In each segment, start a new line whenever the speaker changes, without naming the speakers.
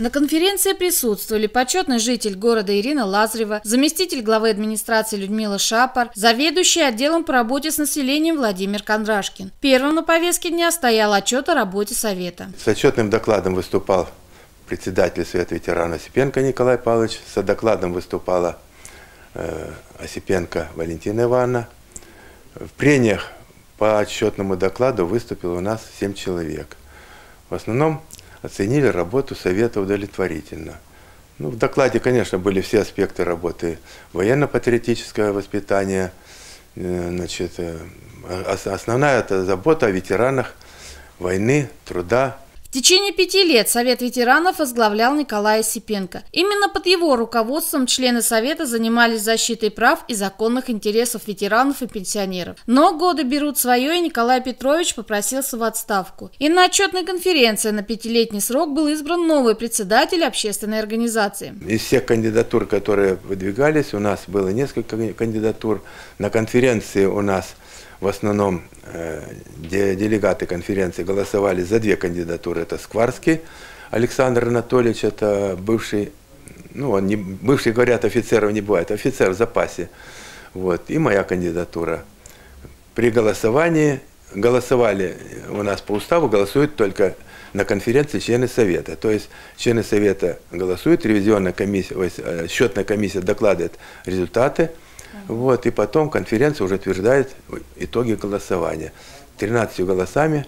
На конференции присутствовали почетный житель города Ирина Лазарева, заместитель главы администрации Людмила Шапар, заведующий отделом по работе с населением Владимир Кондрашкин. Первым на повестке дня стоял отчет о работе Совета.
С отчетным докладом выступал председатель Совета ветерана Осипенко Николай Павлович, с докладом выступала э, Осипенко Валентина Ивановна. В прениях по отчетному докладу выступило у нас 7 человек. В основном оценили работу Совета удовлетворительно. Ну, в докладе, конечно, были все аспекты работы. Военно-патриотическое воспитание, э, значит, э, основная это забота о ветеранах войны, труда,
в течение пяти лет Совет ветеранов возглавлял Николай Осипенко. Именно под его руководством члены Совета занимались защитой прав и законных интересов ветеранов и пенсионеров. Но годы берут свое, и Николай Петрович попросился в отставку. И на отчетной конференции на пятилетний срок был избран новый председатель общественной организации.
Из всех кандидатур, которые выдвигались, у нас было несколько кандидатур. На конференции у нас в основном э, делегаты конференции голосовали за две кандидатуры. Это Скварский Александр Анатольевич, это бывший, ну, он не, бывший, говорят, офицеров не бывает, офицер в запасе. Вот, и моя кандидатура. При голосовании голосовали у нас по уставу, голосуют только на конференции члены Совета. То есть члены Совета голосуют, ревизионная комиссия, э, счетная комиссия докладывает результаты, вот, и потом конференция уже утверждает итоги голосования. 13 голосами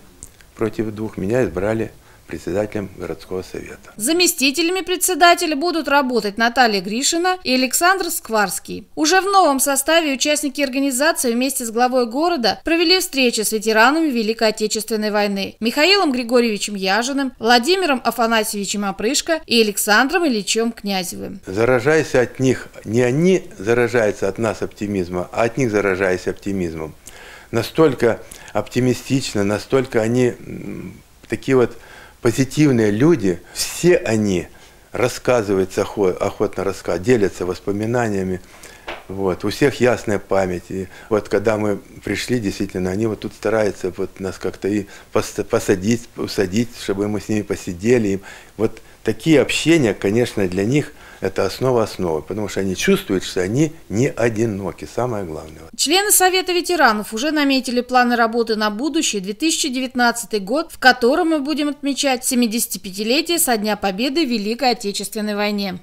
против двух меня избрали председателем городского совета.
Заместителями председателя будут работать Наталья Гришина и Александр Скварский. Уже в новом составе участники организации вместе с главой города провели встречи с ветеранами Великой Отечественной войны Михаилом Григорьевичем Яжиным, Владимиром Афанасьевичем Опрышко и Александром Ильичем Князевым.
Заражайся от них, не они заражаются от нас оптимизма, а от них заражаясь оптимизмом. Настолько оптимистично, настолько они такие вот позитивные люди, все они рассказывают охотно рассказывают, делятся воспоминаниями. Вот. У всех ясная память. И вот когда мы пришли, действительно, они вот тут стараются вот нас как-то и посадить, усадить, чтобы мы с ними посидели. Вот такие общения, конечно, для них – это основа основы, потому что они чувствуют, что они не одиноки, самое главное.
Члены Совета ветеранов уже наметили планы работы на будущее 2019 год, в котором мы будем отмечать 75-летие со Дня Победы в Великой Отечественной войне.